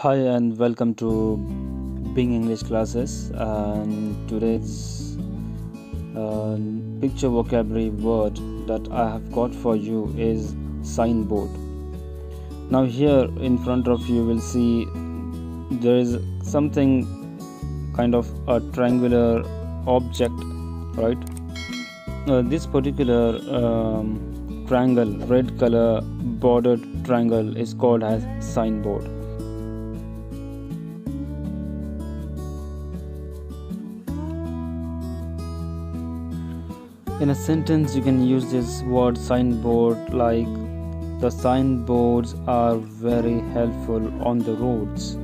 Hi and welcome to Being English classes. And today's uh, picture vocabulary word that I have got for you is signboard. Now, here in front of you, will see there is something kind of a triangular object, right? Uh, this particular um, triangle, red color bordered triangle, is called as signboard in a sentence you can use this word signboard like the signboards are very helpful on the roads